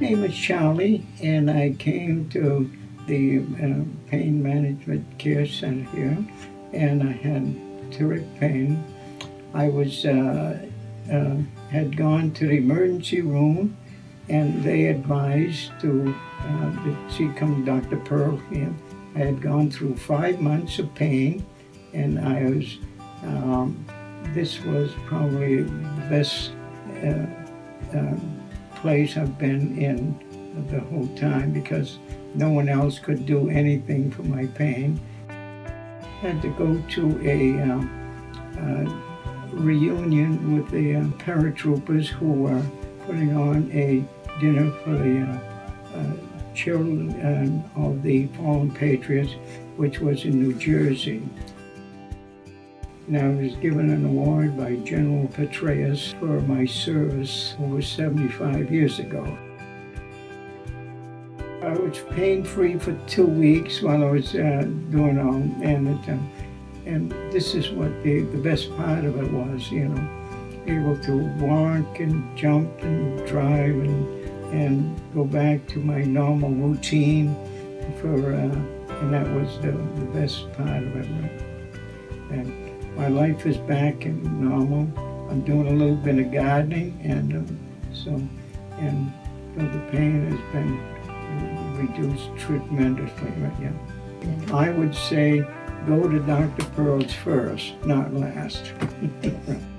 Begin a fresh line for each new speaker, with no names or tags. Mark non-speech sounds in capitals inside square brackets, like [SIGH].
name is Charlie, and I came to the uh, Pain Management Care Center here, and I had terrific pain. I was uh, uh, had gone to the emergency room, and they advised to uh, see come Dr. Pearl here. I had gone through five months of pain, and I was. Um, this was probably the best uh, um, place I've been in the whole time because no one else could do anything for my pain. Had to go to a um, uh, reunion with the uh, paratroopers who were putting on a dinner for the uh, uh children uh, of the fallen patriots, which was in New Jersey and I was given an award by General Petraeus for my service over 75 years ago. I was pain-free for two weeks while I was uh, doing all, uh, and this is what the, the best part of it was, you know, able to walk and jump and drive and and go back to my normal routine for, uh, and that was the, the best part of it. And my life is back in normal. I'm doing a little bit of gardening, and um, so and so the pain has been reduced tremendously right now. I would say go to Dr. Pearl's first, not last. [LAUGHS]